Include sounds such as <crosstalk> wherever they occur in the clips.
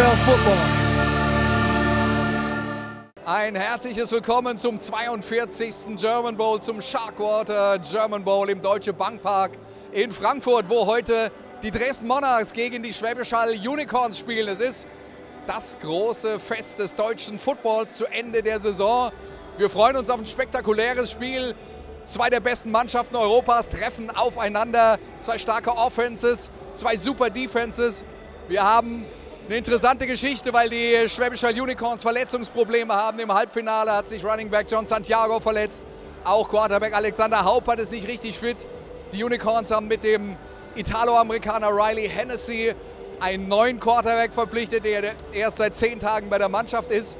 GFL Football. Ein herzliches Willkommen zum 42. German Bowl, zum Sharkwater German Bowl im Deutsche Bankpark in Frankfurt, wo heute die Dresden Monarchs gegen die Schwäbisch Hall Unicorns spielen. Es ist das große Fest des deutschen Footballs zu Ende der Saison. Wir freuen uns auf ein spektakuläres Spiel. Zwei der besten Mannschaften Europas treffen aufeinander. Zwei starke Offenses, zwei super Defenses. Wir haben eine interessante Geschichte, weil die Schwäbischer Unicorns Verletzungsprobleme haben. Im Halbfinale hat sich Running Back John Santiago verletzt. Auch Quarterback Alexander Haupert ist nicht richtig fit. Die Unicorns haben mit dem Italo-Amerikaner Riley Hennessy einen neuen Quarterback verpflichtet, der erst seit zehn Tagen bei der Mannschaft ist.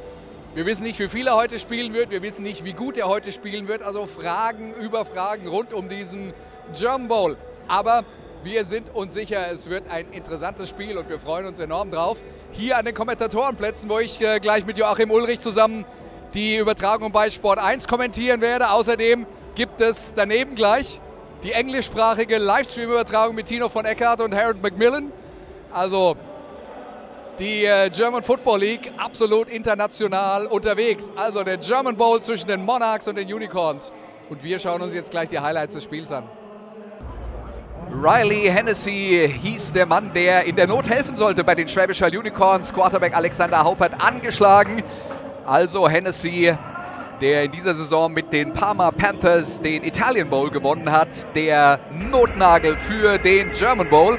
Wir wissen nicht, wie viel er heute spielen wird. Wir wissen nicht, wie gut er heute spielen wird. Also Fragen über Fragen rund um diesen German Bowl. Aber wir sind uns sicher, es wird ein interessantes Spiel und wir freuen uns enorm drauf. Hier an den Kommentatorenplätzen, wo ich äh, gleich mit Joachim Ulrich zusammen die Übertragung bei Sport 1 kommentieren werde. Außerdem gibt es daneben gleich die englischsprachige Livestream-Übertragung mit Tino von Eckhardt und Harold McMillan. Also die äh, German Football League absolut international unterwegs. Also der German Bowl zwischen den Monarchs und den Unicorns. Und wir schauen uns jetzt gleich die Highlights des Spiels an. Riley Hennessy hieß der Mann, der in der Not helfen sollte bei den Schwäbischer Unicorns. Quarterback Alexander Haupert angeschlagen. Also Hennessy, der in dieser Saison mit den Parma Panthers den Italian Bowl gewonnen hat. Der Notnagel für den German Bowl.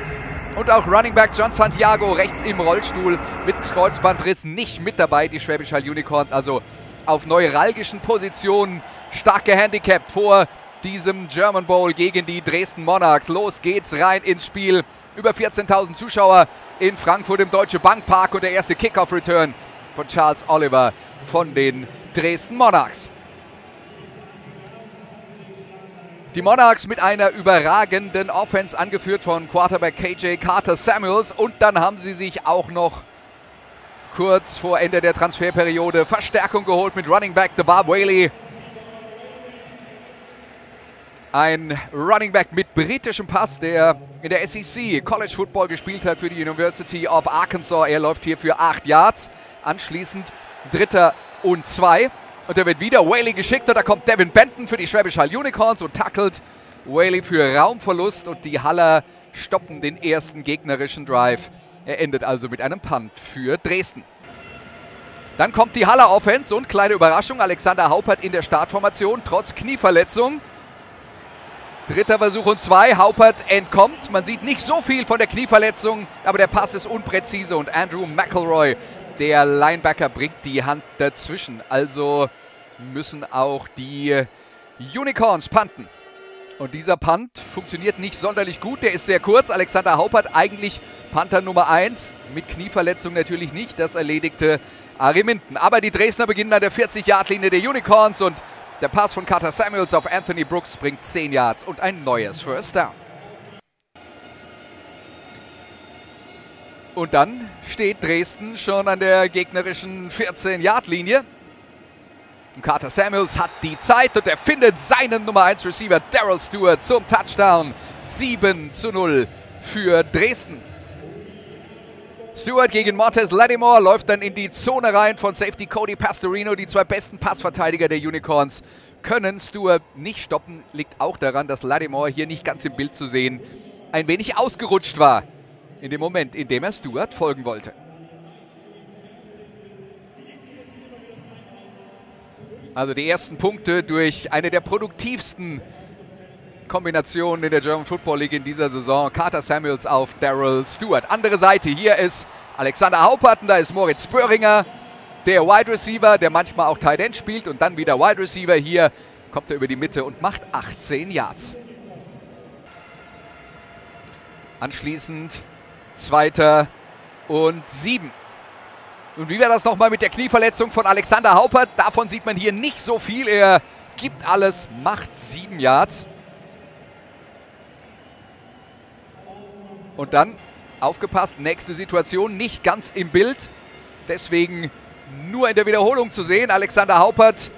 Und auch Running Back John Santiago rechts im Rollstuhl mit Kreuzbandriss nicht mit dabei. Die Schwäbischer Unicorns also auf neuralgischen Positionen stark gehandicapt vor diesem German Bowl gegen die Dresden Monarchs. Los geht's rein ins Spiel. Über 14.000 Zuschauer in Frankfurt im Deutsche Bankpark und der erste Kickoff-Return von Charles Oliver von den Dresden Monarchs. Die Monarchs mit einer überragenden Offense, angeführt von Quarterback KJ Carter Samuels. Und dann haben sie sich auch noch kurz vor Ende der Transferperiode Verstärkung geholt mit Running Back DeBar Whaley ein Running Back mit britischem Pass, der in der SEC College Football gespielt hat für die University of Arkansas. Er läuft hier für acht Yards. Anschließend Dritter und zwei. Und er wird wieder Whaley geschickt und da kommt Devin Benton für die Schwäbisch Hall Unicorns und tackelt Whaley für Raumverlust und die Haller stoppen den ersten gegnerischen Drive. Er endet also mit einem Punt für Dresden. Dann kommt die Haller Offense und kleine Überraschung, Alexander Haupert in der Startformation trotz Knieverletzung. Dritter Versuch und zwei. Haupert entkommt. Man sieht nicht so viel von der Knieverletzung, aber der Pass ist unpräzise und Andrew McElroy, der Linebacker, bringt die Hand dazwischen. Also müssen auch die Unicorns punten. Und dieser Punt funktioniert nicht sonderlich gut. Der ist sehr kurz. Alexander Haupert eigentlich Panther Nummer 1. Mit Knieverletzung natürlich nicht. Das erledigte Ari Minden. Aber die Dresdner beginnen an der 40-Yard-Linie der Unicorns und der Pass von Carter Samuels auf Anthony Brooks bringt 10 Yards und ein neues First Down. Und dann steht Dresden schon an der gegnerischen 14-Yard-Linie. Carter Samuels hat die Zeit und er findet seinen Nummer 1 Receiver Daryl Stewart zum Touchdown. 7 zu 0 für Dresden. Stewart gegen Montez Lattimore läuft dann in die Zone rein von Safety Cody Pastorino. Die zwei besten Passverteidiger der Unicorns können Stewart nicht stoppen. Liegt auch daran, dass Lattimore hier nicht ganz im Bild zu sehen ein wenig ausgerutscht war. In dem Moment, in dem er Stewart folgen wollte. Also die ersten Punkte durch eine der produktivsten Kombination in der German Football League in dieser Saison. Carter Samuels auf Daryl Stewart. Andere Seite, hier ist Alexander Haupaten, da ist Moritz Spöringer, der Wide Receiver, der manchmal auch Tight End spielt und dann wieder Wide Receiver. Hier kommt er über die Mitte und macht 18 Yards. Anschließend zweiter und sieben. Und wie wäre das nochmal mit der Knieverletzung von Alexander Haupert? Davon sieht man hier nicht so viel. Er gibt alles, macht sieben Yards. Und dann, aufgepasst, nächste Situation, nicht ganz im Bild. Deswegen nur in der Wiederholung zu sehen. Alexander Haupert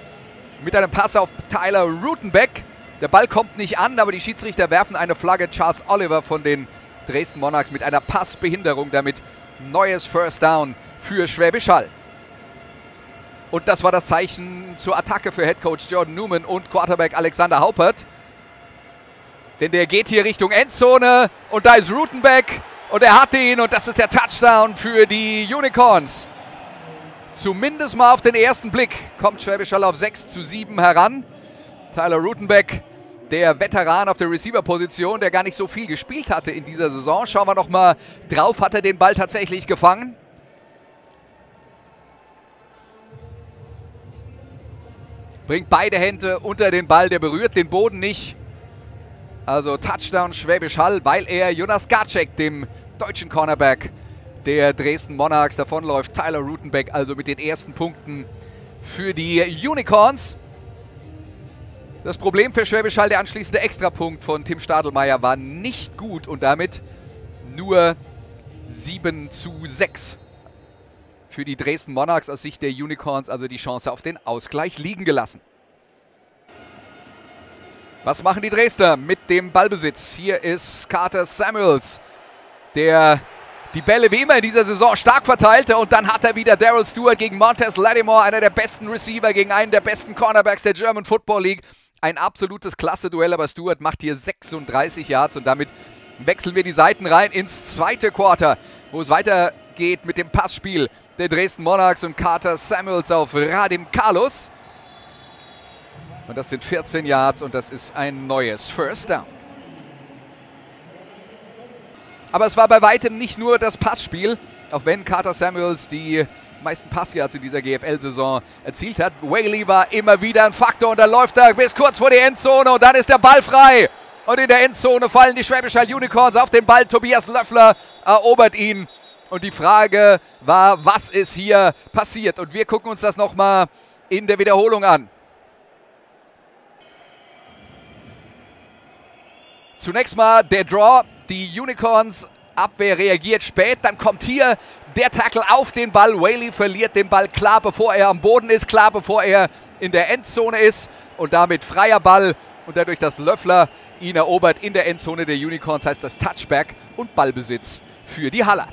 mit einem Pass auf Tyler Rutenbeck. Der Ball kommt nicht an, aber die Schiedsrichter werfen eine Flagge. Charles Oliver von den Dresden Monarchs mit einer Passbehinderung damit neues First Down für Schwäbisch Hall. Und das war das Zeichen zur Attacke für Head Coach Jordan Newman und Quarterback Alexander Haupert. Denn der geht hier Richtung Endzone und da ist Rutenbeck und er hat ihn und das ist der Touchdown für die Unicorns. Zumindest mal auf den ersten Blick kommt Schwäbisch Hall auf 6 zu 7 heran. Tyler Rutenbeck, der Veteran auf der Receiver-Position, der gar nicht so viel gespielt hatte in dieser Saison. Schauen wir noch mal drauf, hat er den Ball tatsächlich gefangen. Bringt beide Hände unter den Ball, der berührt den Boden nicht. Also Touchdown Schwäbisch Hall, weil er Jonas Gacek, dem deutschen Cornerback der Dresden Monarchs, davonläuft. Tyler Rutenbeck also mit den ersten Punkten für die Unicorns. Das Problem für Schwäbisch Hall, der anschließende Extrapunkt von Tim Stadelmeier war nicht gut und damit nur 7 zu 6 für die Dresden Monarchs aus Sicht der Unicorns, also die Chance auf den Ausgleich liegen gelassen. Was machen die Dresdner mit dem Ballbesitz? Hier ist Carter Samuels, der die Bälle wie immer in dieser Saison stark verteilte. Und dann hat er wieder Daryl Stewart gegen Montez Lattimore, einer der besten Receiver gegen einen der besten Cornerbacks der German Football League. Ein absolutes Klasse-Duell, aber Stewart macht hier 36 Yards und damit wechseln wir die Seiten rein ins zweite Quarter, wo es weitergeht mit dem Passspiel der Dresden Monarchs und Carter Samuels auf Radim Carlos. Und das sind 14 Yards und das ist ein neues First Down. Aber es war bei weitem nicht nur das Passspiel, auch wenn Carter Samuels die meisten Passyards in dieser GFL-Saison erzielt hat. Whaley war immer wieder ein Faktor und dann läuft er bis kurz vor die Endzone und dann ist der Ball frei. Und in der Endzone fallen die Schwäbisch Hall Unicorns auf den Ball. Tobias Löffler erobert ihn. Und die Frage war, was ist hier passiert? Und wir gucken uns das nochmal in der Wiederholung an. Zunächst mal der Draw. Die Unicorns Abwehr reagiert spät. Dann kommt hier der Tackle auf den Ball. Whaley verliert den Ball klar, bevor er am Boden ist, klar, bevor er in der Endzone ist. Und damit freier Ball. Und dadurch, dass Löffler ihn erobert in der Endzone der Unicorns, heißt das Touchback und Ballbesitz für die Haller.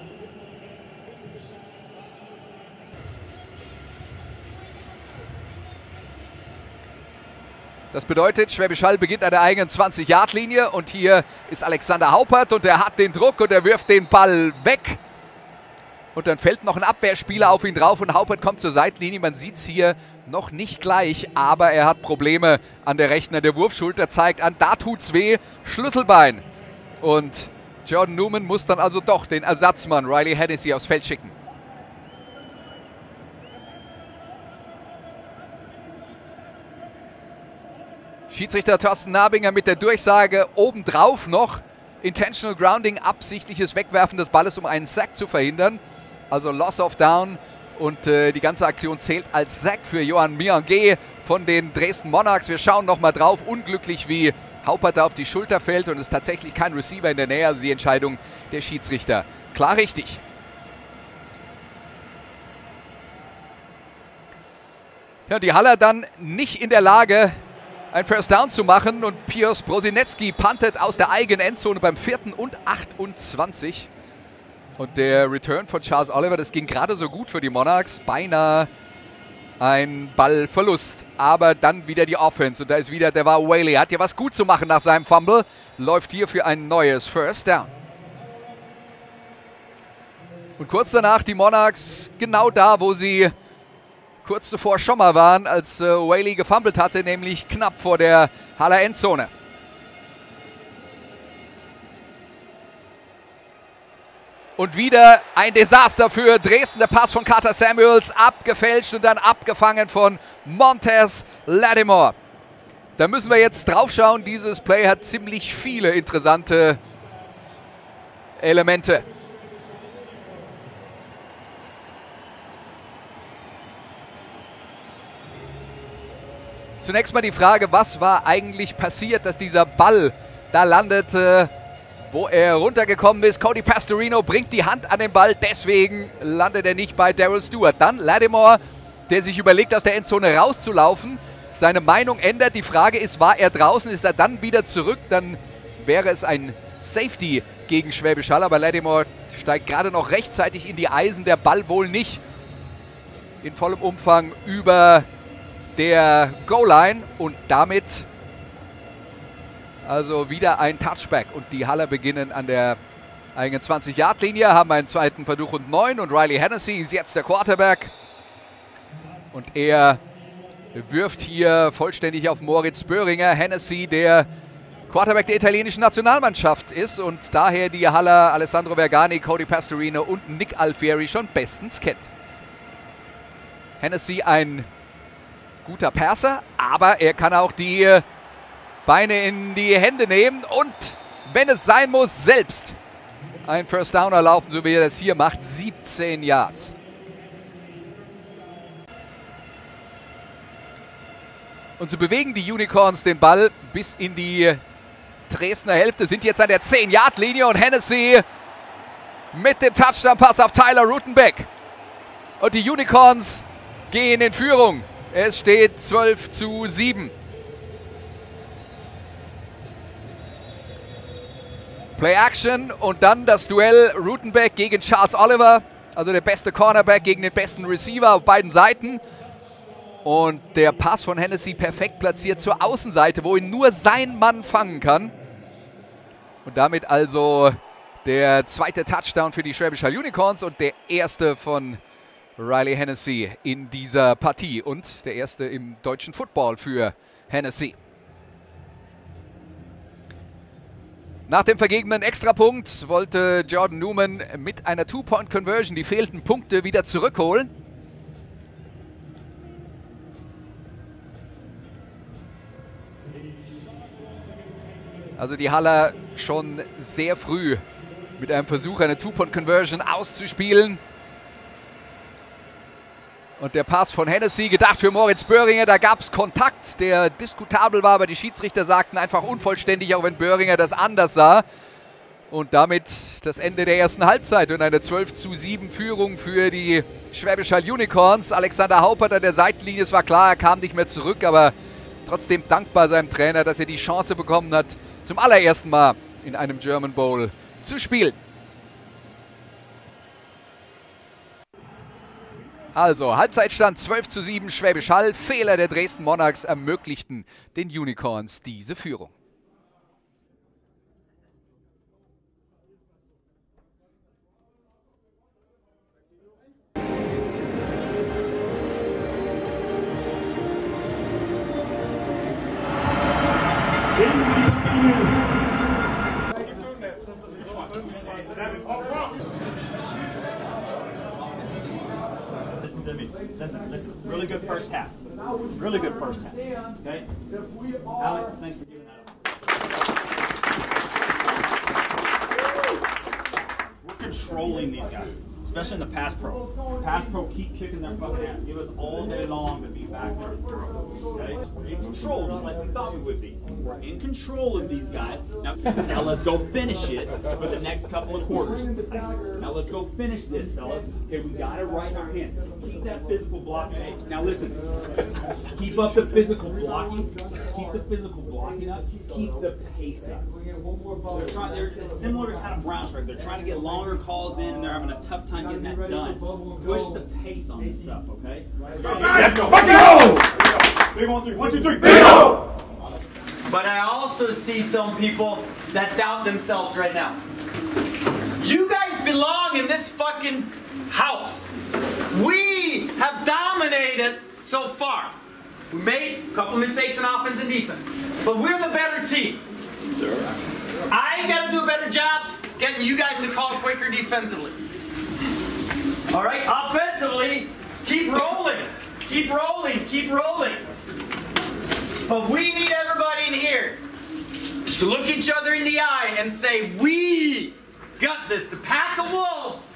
Das bedeutet, Schwäbisch Hall beginnt an der eigenen 20-Yard-Linie und hier ist Alexander Haupert und er hat den Druck und er wirft den Ball weg. Und dann fällt noch ein Abwehrspieler auf ihn drauf und Haupert kommt zur Seitlinie. Man sieht es hier noch nicht gleich, aber er hat Probleme an der rechten. Der Wurfschulter zeigt an, da tut's weh, Schlüsselbein. Und Jordan Newman muss dann also doch den Ersatzmann Riley Hennessy aufs Feld schicken. Schiedsrichter Thorsten Nabinger mit der Durchsage obendrauf noch Intentional Grounding, absichtliches Wegwerfen des Balles, um einen Sack zu verhindern. Also Loss of Down und äh, die ganze Aktion zählt als Sack für Johann Miange von den Dresden Monarchs. Wir schauen nochmal drauf. Unglücklich, wie Haupert da auf die Schulter fällt und es ist tatsächlich kein Receiver in der Nähe. Also die Entscheidung der Schiedsrichter. Klar richtig. Ja, die Haller dann nicht in der Lage, ein First Down zu machen. Und Pius Brosinecki puntet aus der eigenen Endzone beim vierten und 28. Und der Return von Charles Oliver, das ging gerade so gut für die Monarchs. Beinahe ein Ballverlust. Aber dann wieder die Offense. Und da ist wieder, der war Whaley. Hat ja was gut zu machen nach seinem Fumble. Läuft hier für ein neues First Down. Und kurz danach die Monarchs genau da, wo sie kurz zuvor schon mal waren, als äh, Whaley gefummelt hatte, nämlich knapp vor der Haller Endzone. Und wieder ein Desaster für Dresden. Der Pass von Carter Samuels abgefälscht und dann abgefangen von Montez Lattimore. Da müssen wir jetzt drauf schauen. Dieses Play hat ziemlich viele interessante Elemente. Zunächst mal die Frage, was war eigentlich passiert, dass dieser Ball da landete, wo er runtergekommen ist. Cody Pastorino bringt die Hand an den Ball, deswegen landet er nicht bei Daryl Stewart. Dann Lattimore, der sich überlegt, aus der Endzone rauszulaufen, seine Meinung ändert. Die Frage ist, war er draußen, ist er dann wieder zurück, dann wäre es ein Safety gegen Schwäbisch Hall, aber Lattimore steigt gerade noch rechtzeitig in die Eisen, der Ball wohl nicht in vollem Umfang über der Goal-Line und damit also wieder ein Touchback und die Haller beginnen an der eigenen 20-Yard-Linie, haben einen zweiten Versuch und neun und Riley Hennessy ist jetzt der Quarterback und er wirft hier vollständig auf Moritz Böhringer. Hennessy, der Quarterback der italienischen Nationalmannschaft ist und daher die Haller Alessandro Vergani, Cody Pastorino und Nick Alfieri schon bestens kennt. Hennessy ein guter Passer, aber er kann auch die Beine in die Hände nehmen und wenn es sein muss, selbst ein First Downer laufen, so wie er das hier macht, 17 Yards. Und so bewegen die Unicorns den Ball bis in die Dresdner Hälfte, sind jetzt an der 10-Yard-Linie und Hennessy mit dem Touchdown-Pass auf Tyler Rutenbeck. Und die Unicorns gehen in Führung. Es steht 12 zu 7. Play Action und dann das Duell Rutenbeck gegen Charles Oliver. Also der beste Cornerback gegen den besten Receiver auf beiden Seiten. Und der Pass von Hennessy perfekt platziert zur Außenseite, wo ihn nur sein Mann fangen kann. Und damit also der zweite Touchdown für die Schwäbisch Hall Unicorns und der erste von Riley Hennessy in dieser Partie und der erste im deutschen Football für Hennessy. Nach dem vergebenen Extrapunkt wollte Jordan Newman mit einer Two-Point-Conversion die fehlten Punkte wieder zurückholen. Also die Haller schon sehr früh mit einem Versuch, eine Two-Point-Conversion auszuspielen. Und der Pass von Hennessy, gedacht für Moritz Böhringer, da gab es Kontakt, der diskutabel war, aber die Schiedsrichter sagten einfach unvollständig, auch wenn Böhringer das anders sah. Und damit das Ende der ersten Halbzeit und eine 12 zu 7 Führung für die Schwäbisch Hall Unicorns. Alexander Haupert an der Seitenlinie, es war klar, er kam nicht mehr zurück, aber trotzdem dankbar seinem Trainer, dass er die Chance bekommen hat, zum allerersten Mal in einem German Bowl zu spielen. Also, Halbzeitstand 12 zu 7 Schwäbisch Hall. Fehler der Dresden Monarchs ermöglichten den Unicorns diese Führung. Listen half. Okay? Alex, thanks for giving that up. We're controlling these guys, especially in the pass pro. Pass pro keep kicking their fucking ass. Give us all day long to be back there and throw. Okay? We're in control just like we thought we would be. We're in control of these guys. Now, now let's go finish it for the next couple of quarters. Now let's go finish this, fellas. Okay, we got it right in our hands. Keep that physical blocking. Hey, now listen. Keep up the physical blocking. Keep the physical blocking up. Keep the pace up. They're trying. They're similar to kind of Brown strike. They're trying to get longer calls in, and they're having a tough time getting that done. Push the pace on this stuff, okay? Let's go! Fucking go! Big on three. One, two, three. Go! But I also see some people that doubt themselves right now. You guys belong in this fucking house. We have dominated so far. We made a couple mistakes in offense and defense, but we're the better team. Sir. I gotta do a better job getting you guys to call quicker defensively. All right, offensively, keep rolling, keep rolling, keep rolling. But we need everybody in here to look each other in the eye and say, We got this. The pack of wolves,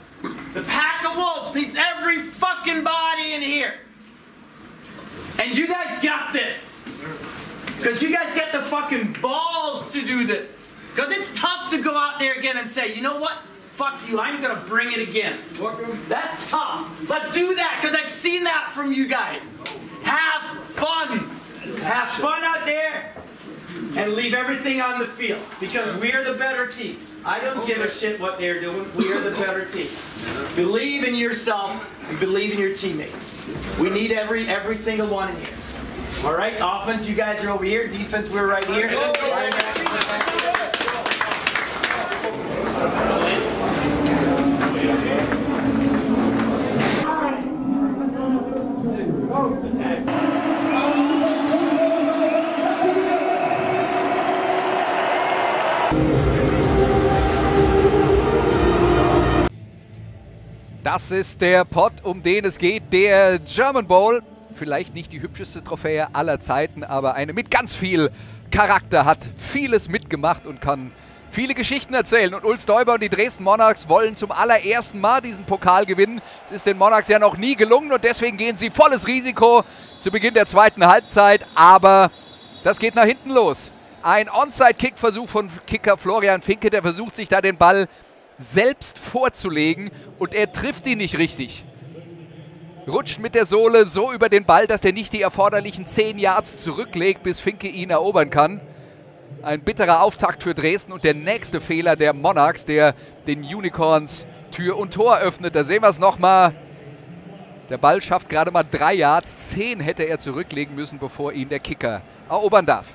the pack of wolves needs every fucking body in here. And you guys got this. Because you guys get the fucking balls to do this. Because it's tough to go out there again and say, you know what? Fuck you, I'm gonna bring it again. Welcome. That's tough. But do that, because I've seen that from you guys. Have fun. Have fun out there and leave everything on the field because we're the better team. I don't give a shit what they're doing. We are the better team. Believe in yourself and believe in your teammates. We need every every single one in here. All right, offense, you guys are over here. Defense, we're right here. Das ist der Pot, um den es geht, der German Bowl. Vielleicht nicht die hübscheste Trophäe aller Zeiten, aber eine mit ganz viel Charakter, hat vieles mitgemacht und kann viele Geschichten erzählen. Und Ulf Däuber und die Dresden Monarchs wollen zum allerersten Mal diesen Pokal gewinnen. Es ist den Monarchs ja noch nie gelungen und deswegen gehen sie volles Risiko zu Beginn der zweiten Halbzeit. Aber das geht nach hinten los. Ein Onside-Kick-Versuch von Kicker Florian Finke, der versucht sich da den Ball selbst vorzulegen und er trifft ihn nicht richtig. Rutscht mit der Sohle so über den Ball, dass er nicht die erforderlichen 10 Yards zurücklegt, bis Finke ihn erobern kann. Ein bitterer Auftakt für Dresden und der nächste Fehler der Monarchs, der den Unicorns Tür und Tor öffnet. Da sehen wir es nochmal. Der Ball schafft gerade mal 3 Yards. 10 hätte er zurücklegen müssen, bevor ihn der Kicker erobern darf.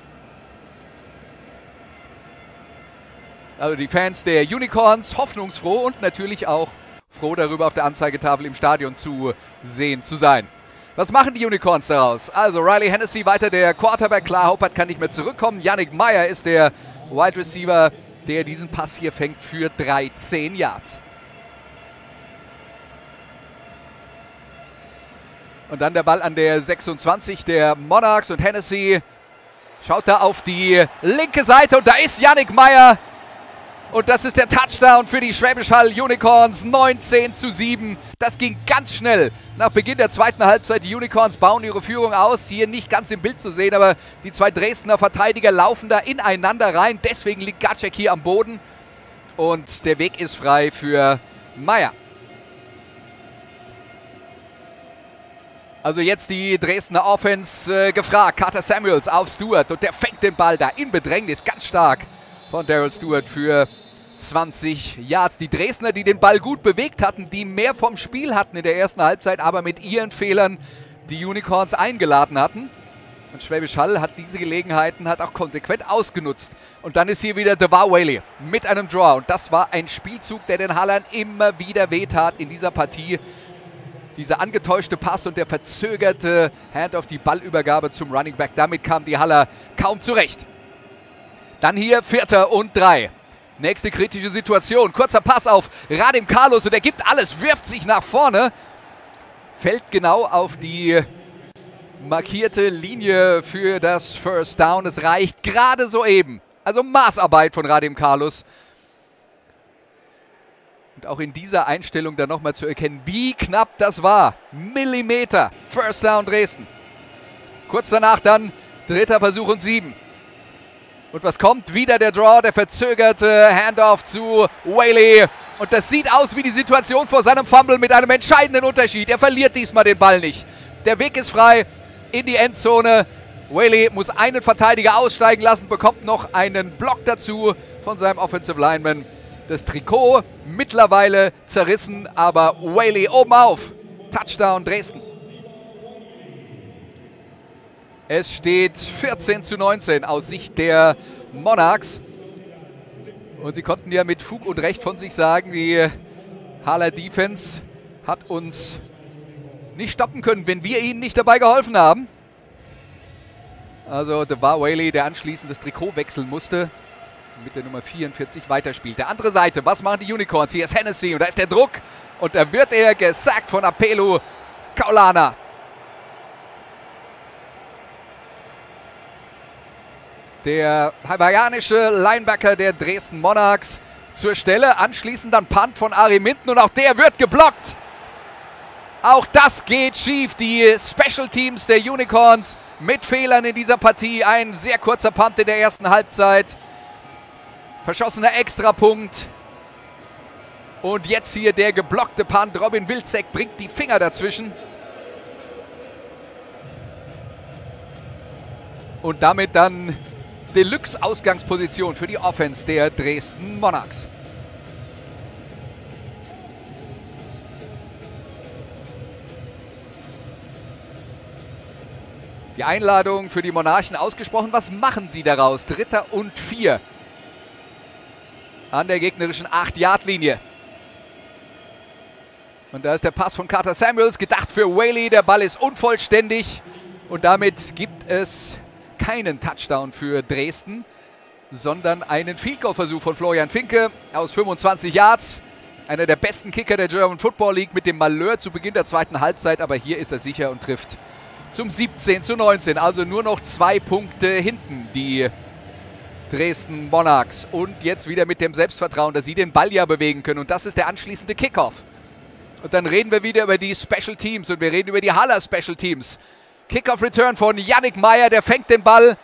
Also die Fans der Unicorns hoffnungsfroh und natürlich auch froh darüber, auf der Anzeigetafel im Stadion zu sehen zu sein. Was machen die Unicorns daraus? Also Riley Hennessy weiter der Quarterback. Klar, Haupert kann nicht mehr zurückkommen. Yannick Meyer ist der Wide Receiver, der diesen Pass hier fängt für 13 Yards. Und dann der Ball an der 26 der Monarchs und Hennessy schaut da auf die linke Seite und da ist Yannick Meyer und das ist der Touchdown für die Schwäbisch Hall Unicorns. 19 zu 7. Das ging ganz schnell. Nach Beginn der zweiten Halbzeit, die Unicorns bauen ihre Führung aus. Hier nicht ganz im Bild zu sehen, aber die zwei Dresdner Verteidiger laufen da ineinander rein. Deswegen liegt Gacek hier am Boden. Und der Weg ist frei für Meier. Also jetzt die Dresdner Offense äh, gefragt. Carter Samuels auf Stewart und der fängt den Ball da in Bedrängnis ganz stark von Daryl Stewart für 20 Yards. Die Dresdner, die den Ball gut bewegt hatten, die mehr vom Spiel hatten in der ersten Halbzeit, aber mit ihren Fehlern die Unicorns eingeladen hatten. Und Schwäbisch Hall hat diese Gelegenheiten hat auch konsequent ausgenutzt. Und dann ist hier wieder DeVar Whaley mit einem Draw. Und das war ein Spielzug, der den Hallern immer wieder wehtat in dieser Partie. Dieser angetäuschte Pass und der verzögerte Hand auf die Ballübergabe zum Running Back. Damit kam die Haller kaum zurecht. Dann hier Vierter und Drei. Nächste kritische Situation. Kurzer Pass auf Radim Carlos und er gibt alles, wirft sich nach vorne. Fällt genau auf die markierte Linie für das First Down. Es reicht gerade so eben. Also Maßarbeit von Radim Carlos. Und auch in dieser Einstellung dann nochmal zu erkennen, wie knapp das war. Millimeter. First Down Dresden. Kurz danach dann dritter Versuch und sieben. Und was kommt? Wieder der Draw, der verzögerte Handoff zu Whaley. Und das sieht aus wie die Situation vor seinem Fumble mit einem entscheidenden Unterschied. Er verliert diesmal den Ball nicht. Der Weg ist frei in die Endzone. Whaley muss einen Verteidiger aussteigen lassen, bekommt noch einen Block dazu von seinem Offensive Lineman. Das Trikot mittlerweile zerrissen, aber Whaley oben auf. Touchdown Dresden. Es steht 14 zu 19 aus Sicht der Monarchs. Und sie konnten ja mit Fug und Recht von sich sagen, die Haller Defense hat uns nicht stoppen können, wenn wir ihnen nicht dabei geholfen haben. Also DeVar Whaley, der anschließend das Trikot wechseln musste, mit der Nummer 44 weiterspielt. Der andere Seite, was machen die Unicorns? Hier ist Hennessy und da ist der Druck. Und da wird er gesackt von Apelu Kaulana. Der hawaiianische Linebacker der Dresden Monarchs zur Stelle. Anschließend dann Punt von Ari Minden und auch der wird geblockt. Auch das geht schief. Die Special Teams der Unicorns mit Fehlern in dieser Partie. Ein sehr kurzer Punt in der ersten Halbzeit. Verschossener Extrapunkt. Und jetzt hier der geblockte Punt. Robin Wilczek bringt die Finger dazwischen. Und damit dann Deluxe-Ausgangsposition für die Offense der Dresden Monarchs. Die Einladung für die Monarchen ausgesprochen. Was machen sie daraus? Dritter und vier an der gegnerischen 8-Yard-Linie. Und da ist der Pass von Carter Samuels gedacht für Whaley. Der Ball ist unvollständig und damit gibt es keinen Touchdown für Dresden, sondern einen Field Goal Versuch von Florian Finke aus 25 Yards. Einer der besten Kicker der German Football League mit dem Malheur zu Beginn der zweiten Halbzeit, aber hier ist er sicher und trifft zum 17 zu 19. Also nur noch zwei Punkte hinten, die Dresden Monarchs. Und jetzt wieder mit dem Selbstvertrauen, dass sie den Ball ja bewegen können. Und das ist der anschließende Kickoff. Und dann reden wir wieder über die Special Teams und wir reden über die Haller Special Teams. Kickoff Return von Yannick Meyer, der fängt den Ball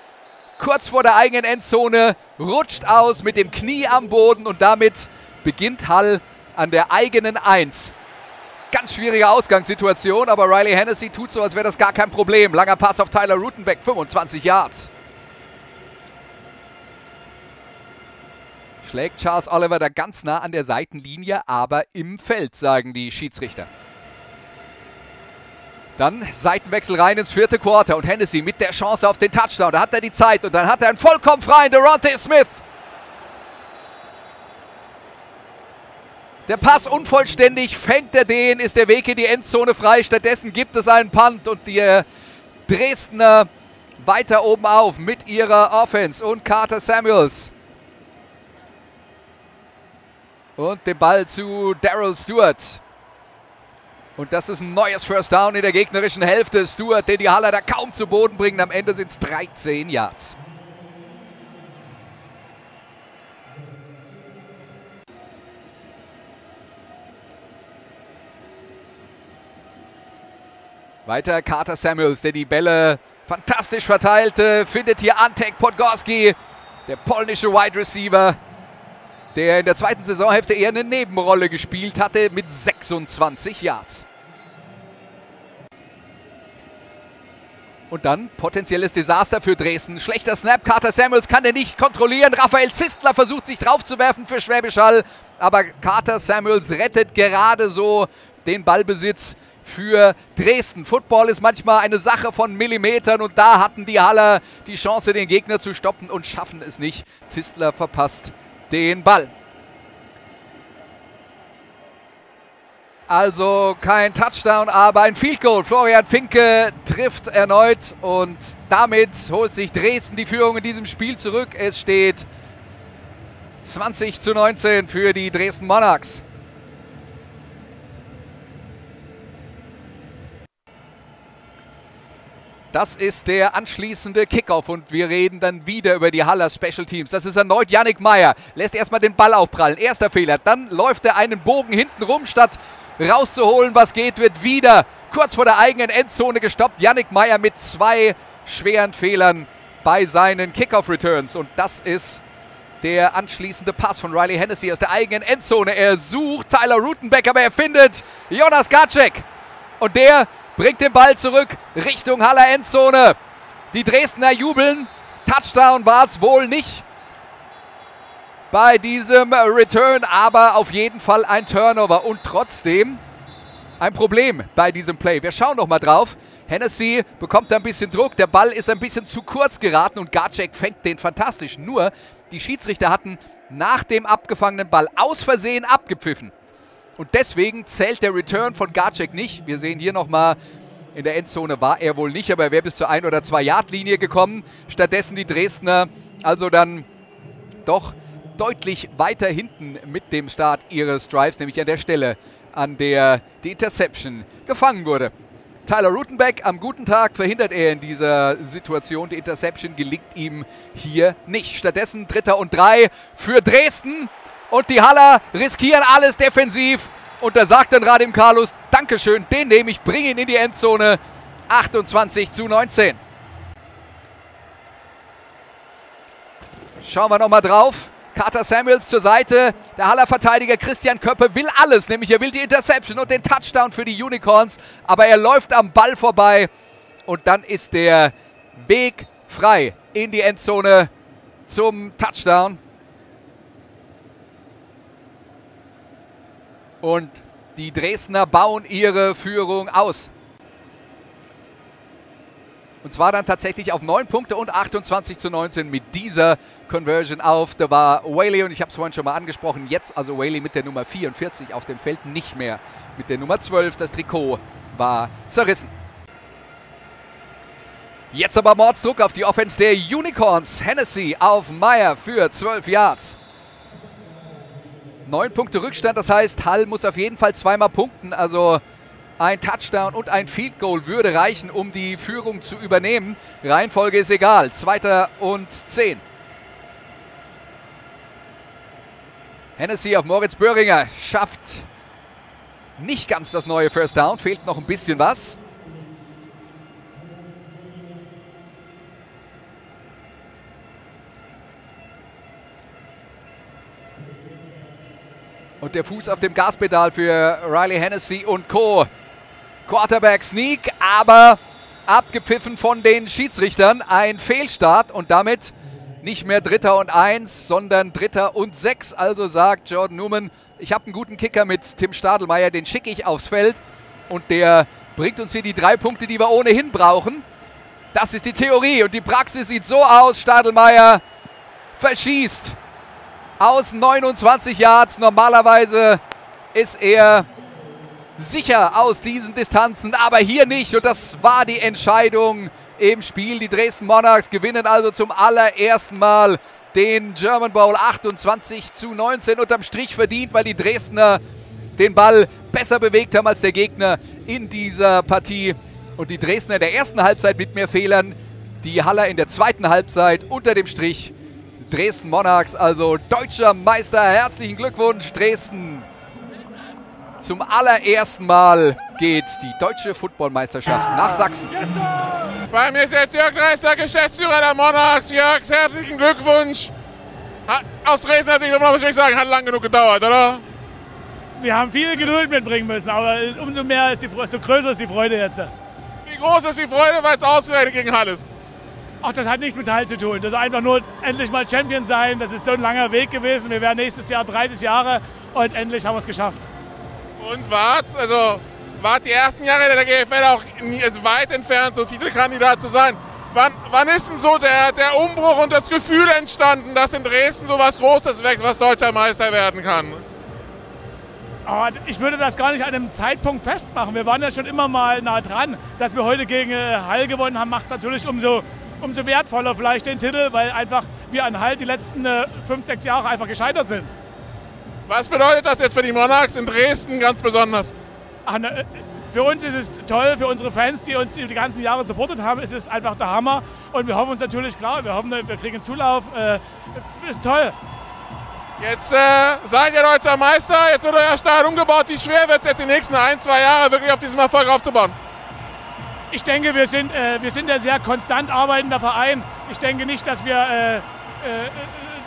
kurz vor der eigenen Endzone, rutscht aus mit dem Knie am Boden und damit beginnt Hall an der eigenen Eins. Ganz schwierige Ausgangssituation, aber Riley Hennessy tut so, als wäre das gar kein Problem. Langer Pass auf Tyler Rutenbeck, 25 Yards. Schlägt Charles Oliver da ganz nah an der Seitenlinie, aber im Feld, sagen die Schiedsrichter. Dann Seitenwechsel rein ins vierte Quarter und Hennessy mit der Chance auf den Touchdown. Da hat er die Zeit und dann hat er einen vollkommen freien Durante Smith. Der Pass unvollständig, fängt er den, ist der Weg in die Endzone frei. Stattdessen gibt es einen Punt und die Dresdner weiter oben auf mit ihrer Offense und Carter Samuels. Und den Ball zu Daryl Stewart. Und das ist ein neues First Down in der gegnerischen Hälfte. Stewart, den die Haller da kaum zu Boden bringen. Am Ende sind es 13 Yards. Weiter Carter Samuels, der die Bälle fantastisch verteilte. Findet hier Antek Podgorski, der polnische Wide Receiver, der in der zweiten Saisonhälfte eher eine Nebenrolle gespielt hatte mit 26 Yards. Und dann potenzielles Desaster für Dresden. Schlechter Snap. Carter Samuels kann er nicht kontrollieren. Raphael Zistler versucht sich draufzuwerfen für Schwäbisch Hall. Aber Carter Samuels rettet gerade so den Ballbesitz für Dresden. Football ist manchmal eine Sache von Millimetern und da hatten die Haller die Chance, den Gegner zu stoppen und schaffen es nicht. Zistler verpasst den Ball. Also kein Touchdown, aber ein Field Goal. Florian Finke trifft erneut und damit holt sich Dresden die Führung in diesem Spiel zurück. Es steht 20 zu 19 für die Dresden Monarchs. Das ist der anschließende Kickoff und wir reden dann wieder über die Haller Special Teams. Das ist erneut Yannick Meyer. Lässt erstmal den Ball aufprallen. Erster Fehler. Dann läuft er einen Bogen hinten rum, statt rauszuholen, was geht, wird wieder kurz vor der eigenen Endzone gestoppt. Yannick Meyer mit zwei schweren Fehlern bei seinen Kickoff-Returns. Und das ist der anschließende Pass von Riley Hennessy aus der eigenen Endzone. Er sucht Tyler Rutenbeck, aber er findet Jonas Gacek. Und der bringt den Ball zurück Richtung Haller Endzone. Die Dresdner jubeln. Touchdown war es wohl nicht bei diesem Return, aber auf jeden Fall ein Turnover und trotzdem ein Problem bei diesem Play. Wir schauen noch mal drauf. Hennessy bekommt ein bisschen Druck, der Ball ist ein bisschen zu kurz geraten und Garcek fängt den fantastisch. Nur die Schiedsrichter hatten nach dem abgefangenen Ball aus Versehen abgepfiffen. Und deswegen zählt der Return von Garcek nicht. Wir sehen hier nochmal, in der Endzone war er wohl nicht, aber er wäre bis zur 1- oder 2-Yard-Linie gekommen. Stattdessen die Dresdner also dann doch deutlich weiter hinten mit dem Start ihres Drives, nämlich an der Stelle, an der die Interception gefangen wurde. Tyler Rutenbeck, am guten Tag verhindert er in dieser Situation. Die Interception gelingt ihm hier nicht. Stattdessen Dritter und Drei für Dresden. Und die Haller riskieren alles defensiv. Und da sagt dann Radim Carlos, Dankeschön, den nehme ich, bringe ihn in die Endzone. 28 zu 19. Schauen wir nochmal drauf. Carter Samuels zur Seite. Der Haller-Verteidiger Christian Köppe will alles, nämlich er will die Interception und den Touchdown für die Unicorns. Aber er läuft am Ball vorbei und dann ist der Weg frei in die Endzone zum Touchdown. Und die Dresdner bauen ihre Führung aus. Und zwar dann tatsächlich auf 9 Punkte und 28 zu 19 mit dieser Conversion auf. Da war Whaley und ich habe es vorhin schon mal angesprochen. Jetzt also Whaley mit der Nummer 44 auf dem Feld, nicht mehr mit der Nummer 12. Das Trikot war zerrissen. Jetzt aber Mordsdruck auf die Offense der Unicorns. Hennessy auf Meyer für 12 Yards. Neun Punkte Rückstand, das heißt, Hall muss auf jeden Fall zweimal punkten. Also ein Touchdown und ein Field Goal würde reichen, um die Führung zu übernehmen. Reihenfolge ist egal. Zweiter und zehn. Hennessy auf Moritz Böhringer schafft nicht ganz das neue First Down. Fehlt noch ein bisschen was. Und der Fuß auf dem Gaspedal für Riley Hennessy und Co. Quarterback Sneak, aber abgepfiffen von den Schiedsrichtern. Ein Fehlstart und damit nicht mehr Dritter und Eins, sondern Dritter und Sechs. Also sagt Jordan Newman, ich habe einen guten Kicker mit Tim Stadelmeier, den schicke ich aufs Feld und der bringt uns hier die drei Punkte, die wir ohnehin brauchen. Das ist die Theorie und die Praxis sieht so aus. Stadelmeier verschießt aus 29 Yards. Normalerweise ist er sicher aus diesen Distanzen, aber hier nicht. Und das war die Entscheidung im Spiel. Die Dresden Monarchs gewinnen also zum allerersten Mal den German Bowl 28 zu 19 unterm Strich verdient, weil die Dresdner den Ball besser bewegt haben als der Gegner in dieser Partie. Und die Dresdner in der ersten Halbzeit mit mehr Fehlern, die Haller in der zweiten Halbzeit unter dem Strich Dresden Monarchs, also deutscher Meister. Herzlichen Glückwunsch, Dresden. Zum allerersten Mal geht die deutsche Footballmeisterschaft nach Sachsen. Bei mir ist jetzt Jörg Reister, Geschäftsführer der Monarchs. Jörg, herzlichen Glückwunsch. aus Dresdner Sicht muss ich sagen, hat lang genug gedauert, oder? Wir haben viel Geduld mitbringen müssen, aber umso mehr ist die, so größer ist die Freude jetzt. Wie groß ist die Freude, weil es ausgerechnet gegen Hall ist? Ach, das hat nichts mit Teil zu tun. Das ist einfach nur endlich mal Champion sein. Das ist so ein langer Weg gewesen. Wir werden nächstes Jahr 30 Jahre und endlich haben wir es geschafft. Und wart, also wart die ersten Jahre der GFL auch nie, also weit entfernt, so Titelkandidat zu sein. Wann, wann ist denn so der, der Umbruch und das Gefühl entstanden, dass in Dresden so was Großes wächst, was deutscher Meister werden kann? Oh, ich würde das gar nicht an einem Zeitpunkt festmachen. Wir waren ja schon immer mal nah dran. Dass wir heute gegen äh, Hall gewonnen haben, macht es natürlich umso umso wertvoller vielleicht den Titel, weil einfach wir an Halt die letzten äh, fünf, sechs Jahre einfach gescheitert sind. Was bedeutet das jetzt für die Monarchs in Dresden ganz besonders? Ne, für uns ist es toll, für unsere Fans, die uns die ganzen Jahre supportet haben, ist es einfach der Hammer. Und wir hoffen uns natürlich, klar, wir hoffen, wir kriegen Zulauf. Äh, ist toll. Jetzt äh, seid ihr deutscher Meister, jetzt wird euer Stadion umgebaut. Wie schwer wird es jetzt die nächsten ein, zwei Jahre wirklich auf diesem Erfolg aufzubauen? ich denke, wir sind, äh, wir sind ein sehr konstant arbeitender Verein. Ich denke nicht, dass wir äh, äh,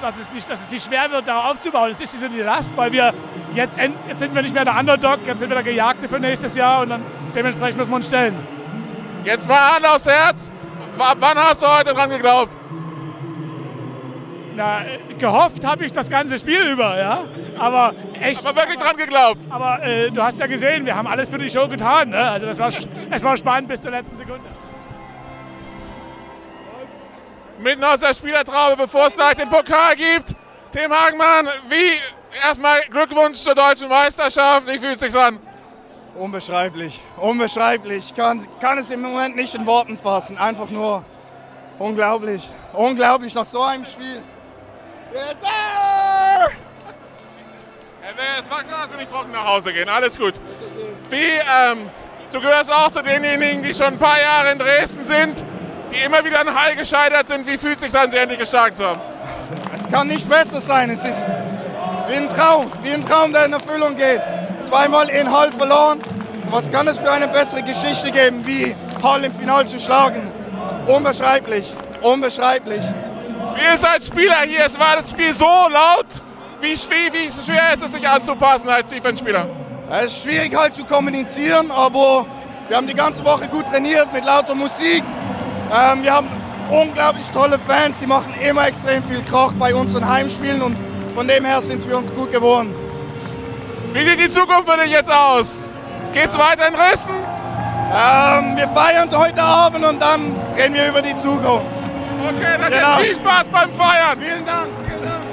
dass es, nicht, dass es nicht schwer wird, da aufzubauen. Es ist nicht so die Last, weil wir jetzt, jetzt sind wir nicht mehr der Underdog, jetzt sind wir der Gejagte für nächstes Jahr und dann dementsprechend müssen wir uns stellen. Jetzt mal Hand aufs Herz. W wann hast du heute dran geglaubt? Na, gehofft habe ich das ganze Spiel über, ja. Aber echt. Aber wirklich dran geglaubt. Aber äh, du hast ja gesehen, wir haben alles für die Show getan. Ne? Also das war, es war spannend bis zur letzten Sekunde. Mitten aus der Spielertraube, bevor es gleich den Pokal gibt. Tim Hagenmann, wie erstmal Glückwunsch zur deutschen Meisterschaft. Wie fühlt es sich an? Unbeschreiblich, unbeschreiblich. Ich kann, kann es im Moment nicht in Worten fassen. Einfach nur unglaublich. Unglaublich nach so einem Spiel. Yes, sir! Es war klar, dass wir nicht trocken nach Hause gehen. Alles gut. Wie, ähm, du gehörst auch zu denjenigen, die schon ein paar Jahre in Dresden sind, die immer wieder an Hall gescheitert sind. Wie fühlt es sich an, sie endlich geschlagen zu haben? Es kann nicht besser sein. Es ist wie ein Traum, wie ein Traum, der in Erfüllung geht. Zweimal in Hall verloren. Was kann es für eine bessere Geschichte geben, wie Hall im Finale zu schlagen? Unbeschreiblich, unbeschreiblich. Wie ist als Spieler hier? Es war das Spiel so laut. Wie, wie, wie schwer ist es, sich anzupassen als Defense-Spieler? Es ist schwierig halt zu kommunizieren, aber wir haben die ganze Woche gut trainiert mit lauter Musik. Ähm, wir haben unglaublich tolle Fans, die machen immer extrem viel Krach bei unseren Heimspielen und von dem her sind wir uns gut gewohnt. Wie sieht die Zukunft für dich jetzt aus? Geht's weiter in Dresden? Ähm, wir feiern heute Abend und dann reden wir über die Zukunft. Okay, dann Genau. jetzt viel Spaß beim Feiern. Vielen Dank. Vielen Dank.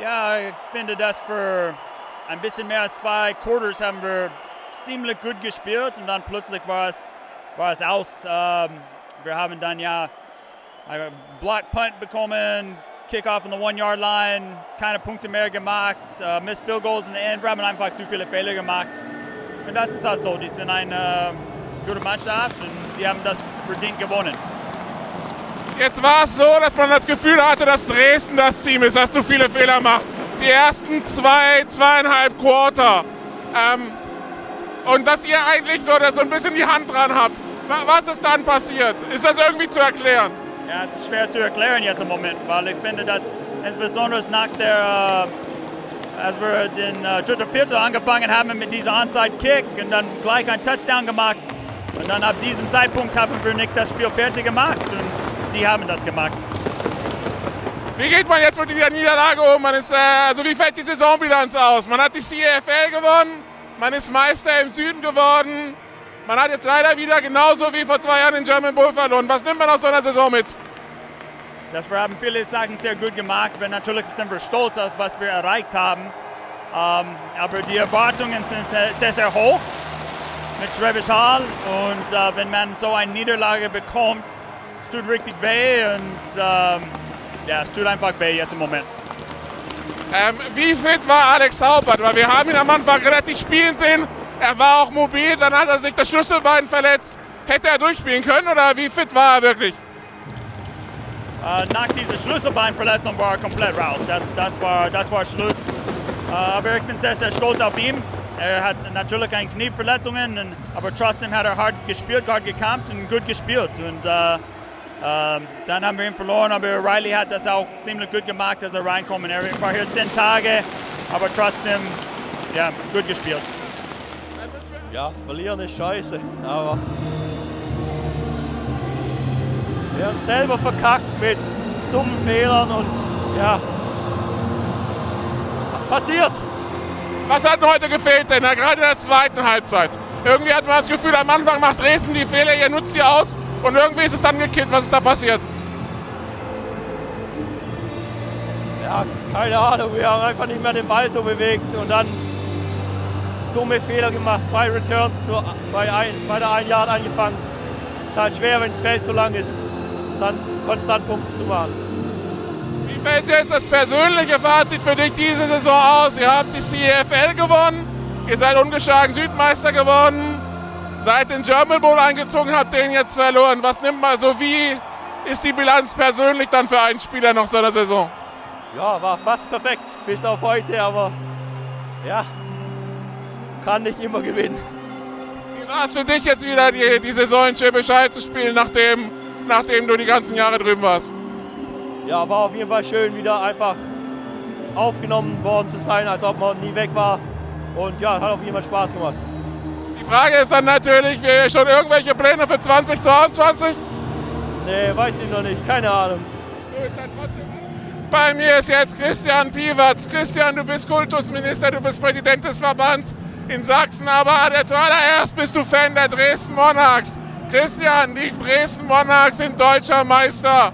Ja, ich finde, dass für ein bisschen mehr als zwei Quarters haben wir ziemlich gut gespielt und dann plötzlich war es, war es aus. Ähm, wir haben dann ja einen Block Punt bekommen, Kickoff on the One-Yard-Line, keine Punkte mehr gemacht, äh, Missed Field Goals in the End. Wir haben einfach zu viele Fehler gemacht. Und das ist halt so, die sind eine gute Mannschaft und die haben das verdient gewonnen. Jetzt war es so, dass man das Gefühl hatte, dass Dresden das Team ist, das zu viele Fehler macht. Die ersten zwei, zweieinhalb Quarter. Ähm, und dass ihr eigentlich so, dass so ein bisschen die Hand dran habt. Wa- Was ist dann passiert? Ist das irgendwie zu erklären? Ja, es ist schwer zu erklären jetzt im Moment, weil ich finde, dass insbesondere nach der, äh, als wir den äh, dritten Viertel angefangen haben mit dieser Onside-Kick und dann gleich einen Touchdown gemacht und dann ab diesem Zeitpunkt haben wir nicht das Spiel fertig gemacht und die haben das gemacht. Wie geht man jetzt mit dieser Niederlage um? Man ist, äh, also wie fällt die Saisonbilanz aus? Man hat die CFL gewonnen, man ist Meister im Süden geworden. Man hat jetzt leider wieder genauso wie vor zwei Jahren den German Bull verloren. Was nimmt man aus so einer Saison mit? wir haben viele Sachen sehr gut gemacht. Wir natürlich sind wir stolz auf was wir erreicht haben. Ähm, aber die Erwartungen sind sehr, sehr, sehr hoch mit Schwäbisch Hall und äh, wenn man so eine Niederlage bekommt, es tut richtig weh und ähm, ja, es tut einfach weh jetzt im Moment. Ähm, wie fit war Alex Haupert? Weil wir haben ihn am Anfang relativ spielen sehen. Er war auch mobil, dann hat er sich das Schlüsselbein verletzt. Hätte er durchspielen können oder wie fit war er wirklich? Äh, nach dieser Schlüsselbeinverletzung war er komplett raus. Das, das, war, das war Schluss. Äh, aber ich bin sehr, sehr stolz auf ihn. Er hat natürlich Knieverletzungen, und, aber trotzdem hat er hart gespielt, hart gekämpft und gut gespielt. Und ähm, dann haben wir ihn verloren, aber Riley hat das auch ziemlich gut gemacht, dass er reinkommt. Er war hier zehn Tage, aber trotzdem ja, gut gespielt. Ja, verlieren ist scheiße, aber wir haben selber verkackt mit dummen Fehlern und ja, passiert. Was hat denn heute gefehlt denn, gerade in der zweiten Halbzeit? Irgendwie hat man das Gefühl, am Anfang macht Dresden die Fehler, ihr nutzt sie aus und irgendwie ist es dann gekippt. Was ist da passiert? Ja, keine Ahnung, wir haben einfach nicht mehr den Ball so bewegt und dann dumme Fehler gemacht, zwei Returns zu, bei, ein, bei der 1 Yard angefangen. Ist halt schwer, wenn das Feld so lang ist, dann konstant Punkte zu machen. Wie fällt jetzt das persönliche Fazit für dich diese Saison aus? Ihr habt die CFL gewonnen, ihr seid ungeschlagen Südmeister geworden, seid den German Bowl eingezogen, habt den jetzt verloren. Was nimmt man so? Wie ist die Bilanz persönlich dann für einen Spieler nach so einer Saison? Ja, war fast perfekt, bis auf heute, aber ja, kann nicht immer gewinnen. Wie war es für dich jetzt wieder, die, die Saison in Schwäbisch Hall zu spielen, nachdem, nachdem du die ganzen Jahre drüben warst? Ja, war auf jeden Fall schön, wieder einfach aufgenommen worden zu sein, als ob man nie weg war. Und ja, hat auf jeden Fall Spaß gemacht. Die Frage ist dann natürlich, wir schon irgendwelche Pläne für 2022? Nee, weiß ich noch nicht, keine Ahnung. Bei mir ist jetzt Christian Piewatz. Christian, du bist Kultusminister, du bist Präsident des Verbands in Sachsen, aber zuallererst bist du Fan der Dresden Monarchs. Christian, die Dresden Monarchs sind deutscher Meister.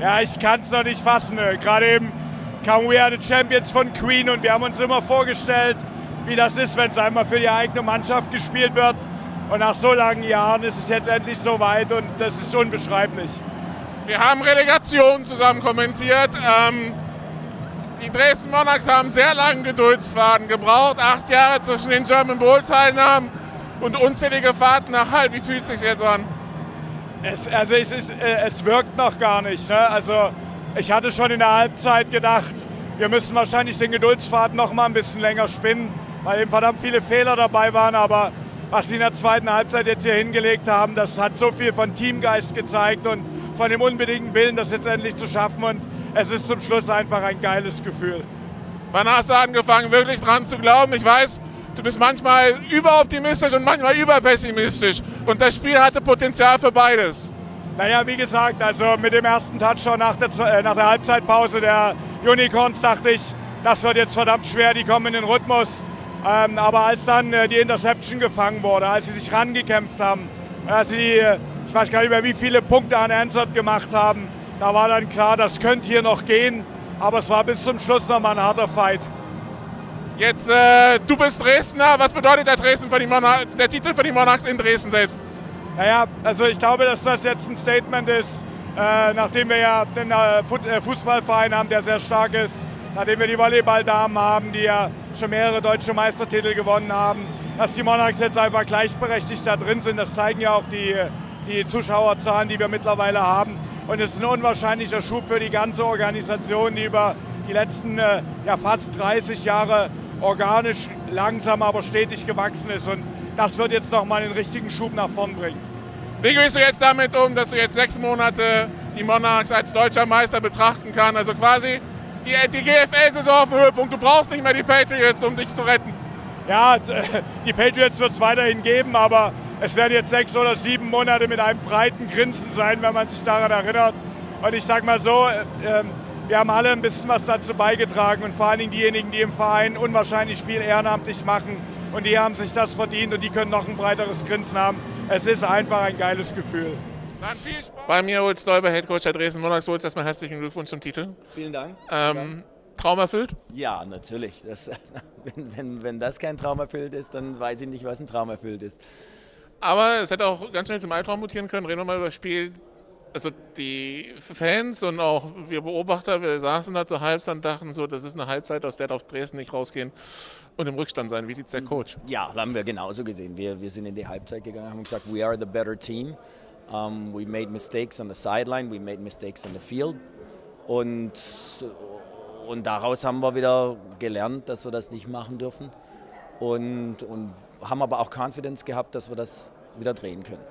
Ja, ich kann es noch nicht fassen. ne. Gerade eben kam We Are the Champions von Queen und wir haben uns immer vorgestellt, wie das ist, wenn es einmal für die eigene Mannschaft gespielt wird. Und nach so langen Jahren ist es jetzt endlich soweit und das ist unbeschreiblich. Wir haben Relegation zusammen kommentiert. Ähm, die Dresden Monarchs haben sehr lange Geduldsfaden gebraucht. Acht Jahre zwischen den German Bowl-Teilnahmen und unzählige Fahrten nach Hall. Wie fühlt es sich jetzt an? Es, also es, ist, äh, es wirkt noch gar nicht. Ne? Also ich hatte schon in der Halbzeit gedacht, wir müssen wahrscheinlich den Geduldsfaden noch mal ein bisschen länger spinnen, weil eben verdammt viele Fehler dabei waren. Aber was sie in der zweiten Halbzeit jetzt hier hingelegt haben, das hat so viel von Teamgeist gezeigt und von dem unbedingten Willen, das jetzt endlich zu schaffen. Und es ist zum Schluss einfach ein geiles Gefühl. Wann hast du angefangen, wirklich dran zu glauben? Ich weiß, du bist manchmal überoptimistisch und manchmal überpessimistisch. Und das Spiel hatte Potenzial für beides. Naja, wie gesagt, also mit dem ersten Touchdown nach der, äh, nach der Halbzeitpause der Unicorns dachte ich, das wird jetzt verdammt schwer, die kommen in den Rhythmus. Ähm, aber als dann äh, die Interception gefangen wurde, als sie sich rangekämpft haben Als sie, äh, ich weiß gar nicht mehr, wie viele Punkte an Ansett gemacht haben, da war dann klar, das könnte hier noch gehen. Aber es war bis zum Schluss nochmal ein harter Fight. Jetzt, äh, du bist Dresdner. Was bedeutet der, Dresden für die der Titel für die Monarchs in Dresden selbst? Naja, also ich glaube, dass das jetzt ein Statement ist, äh, nachdem wir ja einen äh, äh, Fußballverein haben, der sehr stark ist, nachdem wir die Volleyballdamen haben, die ja schon mehrere deutsche Meistertitel gewonnen haben, dass die Monarchs jetzt einfach gleichberechtigt da drin sind. Das zeigen ja auch die, die Zuschauerzahlen, die wir mittlerweile haben. Und es ist ein unwahrscheinlicher Schub für die ganze Organisation, die über die letzten äh, ja, fast 30 Jahre organisch langsam, aber stetig gewachsen ist. Und das wird jetzt nochmal den richtigen Schub nach vorn bringen. Wie gehst du jetzt damit um, dass du jetzt sechs Monate die Monarchs als deutscher Meister betrachten kannst? Also quasi die, die GFL-Saison auf dem Höhepunkt. Du brauchst nicht mehr die Patriots, um dich zu retten. Ja, <laughs> die Patriots wird es weiterhin geben, aber es werden jetzt sechs oder sieben Monate mit einem breiten Grinsen sein, wenn man sich daran erinnert. Und ich sage mal so, äh, wir haben alle ein bisschen was dazu beigetragen und vor allen Dingen diejenigen, die im Verein unwahrscheinlich viel ehrenamtlich machen und die haben sich das verdient und die können noch ein breiteres Grinsen haben. Es ist einfach ein geiles Gefühl. Bei mir Ulz Stolber, Headcoach der Dresden Monarchs. Ulz, erstmal herzlichen Glückwunsch zum Titel. Vielen Dank. Ähm, Traum erfüllt? Ja, natürlich. Das, <laughs> wenn, wenn, wenn das kein Traum erfüllt ist, dann weiß ich nicht, was ein Traum erfüllt ist. Aber es hätte auch ganz schnell zum Albtraum mutieren können. Reden wir mal über das Spiel. Also die Fans und auch wir Beobachter, wir saßen da zur Halbzeit und dachten so, das ist eine Halbzeit, aus der darf Dresden nicht rausgehen und im Rückstand sein. Wie sieht es der Coach? Ja, haben wir genauso gesehen. Wir, wir sind in die Halbzeit gegangen, haben gesagt, we are the better team. Um, we made mistakes on the sideline, we made mistakes on the field. Und, und daraus haben wir wieder gelernt, dass wir das nicht machen dürfen. Und, und haben aber auch Confidence gehabt, dass wir das wieder drehen können.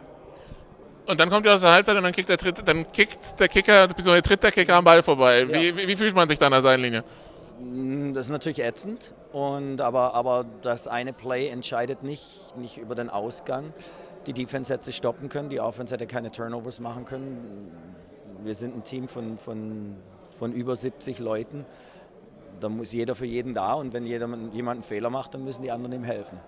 Und dann kommt ihr aus der Halbzeit und dann kickt der, Tritt, dann kickt der Kicker, beziehungsweise tritt der Kicker am Ball vorbei. Ja. Wie, wie, fühlt man sich dann an der Seitenlinie? Mm, das ist natürlich ätzend, und, aber, aber das eine Play entscheidet nicht, nicht über den Ausgang. Die Defense hätte stoppen können, die Offense hätte keine Turnovers machen können. Wir sind ein Team von, von, von über 70 Leuten. Da muss jeder für jeden da und wenn jeder, jemand einen Fehler macht, dann müssen die anderen ihm helfen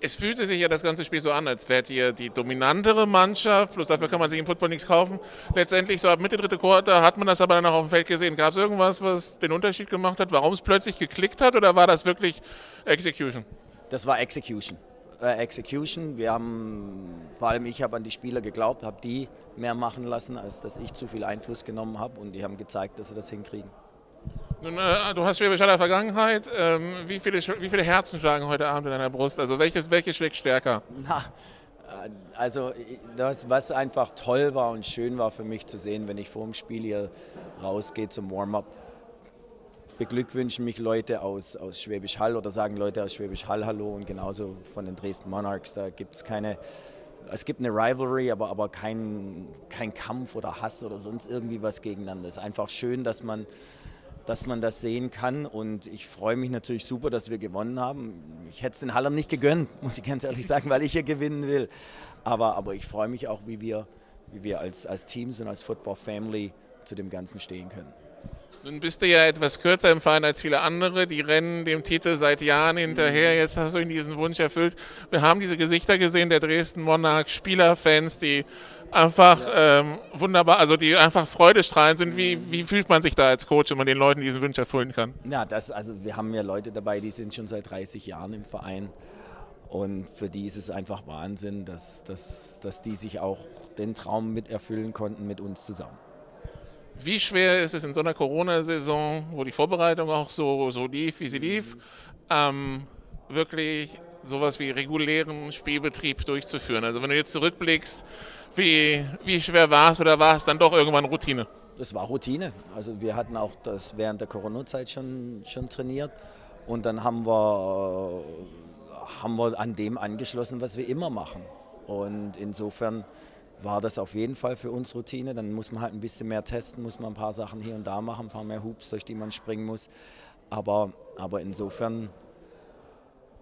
es fühlte sich ja das ganze Spiel so an, als wäre hier die dominantere Mannschaft, bloß dafür kann man sich im Football nichts kaufen. Letztendlich, so ab Mitte dritte Quarter, hat man das aber dann auch auf dem Feld gesehen. Gab es irgendwas, was den Unterschied gemacht hat, warum es plötzlich geklickt hat oder war das wirklich Execution? Das war Execution. Äh, Execution. Wir haben, vor allem ich habe an die Spieler geglaubt, habe die mehr machen lassen, als dass ich zu viel Einfluss genommen habe und die haben gezeigt, dass sie das hinkriegen. Nun, äh, du hast Schwäbisch Haller Vergangenheit. Ähm, wie, viele, wie viele Herzen schlagen heute Abend in deiner Brust? Also welches, welches schlägt stärker? Na, äh, also das, was einfach toll war und schön war für mich zu sehen, wenn ich vor dem Spiel hier rausgehe zum Warm-up, beglückwünschen mich Leute aus, aus Schwäbisch Hall oder sagen Leute aus Schwäbisch Hall Hallo und genauso von den Dresden Monarchs. Da gibt es keine, es gibt eine Rivalry, aber, aber kein, kein Kampf oder Hass oder sonst irgendwie was gegeneinander. Es ist einfach schön, dass man dass man das sehen kann. Und ich freue mich natürlich super, dass wir gewonnen haben. Ich hätte es den Hallern nicht gegönnt, <laughs> muss ich ganz ehrlich sagen, weil ich hier gewinnen will. Aber, aber ich freue mich auch, wie wir, wie wir als, als Teams und als Football Family zu dem Ganzen stehen können. Nun bist du ja etwas kürzer im Verein als viele andere. Die rennen dem Titel seit Jahren hinterher. Jetzt hast du ihn diesen Wunsch erfüllt. Wir haben diese Gesichter gesehen der Dresden Monarch, Spielerfans, die einfach ähm, wunderbar, also die einfach freudestrahlend sind. Wie, wie fühlt man sich da als Coach, wenn man den Leuten diesen Wunsch erfüllen kann? Ja, das, also wir haben ja Leute dabei, die sind schon seit 30 Jahren im Verein. Und für die ist es einfach Wahnsinn, dass, dass, dass die sich auch den Traum mit erfüllen konnten mit uns zusammen. Wie schwer ist es in so einer Corona-Saison, wo die Vorbereitung auch so, so lief, wie sie lief, ähm, wirklich sowas wie regulären Spielbetrieb durchzuführen? Also wenn du jetzt zurückblickst, wie, wie schwer war es oder war es dann doch irgendwann Routine? Das war Routine. Also wir hatten auch das während der Corona-Zeit schon, schon trainiert und dann haben wir, haben wir an dem angeschlossen, was wir immer machen. Und insofern war das auf jeden Fall für uns Routine. Dann muss man halt ein bisschen mehr testen, muss man ein paar Sachen hier und da machen, ein paar mehr Hoops, durch die man springen muss. Aber, aber insofern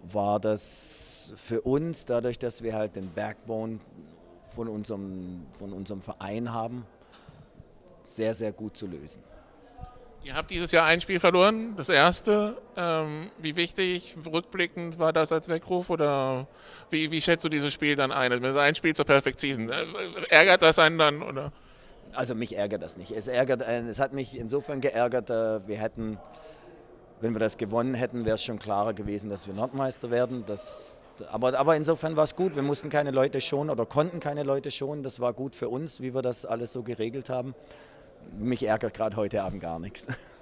war das für uns, dadurch, dass wir halt den Backbone von unserem, von unserem Verein haben, sehr, sehr gut zu lösen. Ihr habt dieses Jahr ein Spiel verloren, das erste. Ähm, wie wichtig, rückblickend war das als Weckruf oder wie, wie schätzt du dieses Spiel dann ein? Also ein Spiel zur Perfect Season. Äh, ärgert das einen dann oder? Also mich ärgert das nicht. Es, ärgert, es hat mich insofern geärgert, äh, wir hätten, wenn wir das gewonnen hätten, wäre es schon klarer gewesen, dass wir Nordmeister werden. Das, aber, aber insofern war es gut. Wir mussten keine Leute schonen oder konnten keine Leute schonen. Das war gut für uns, wie wir das alles so geregelt haben. Mich ärgert gerade heute Abend gar nichts. <laughs>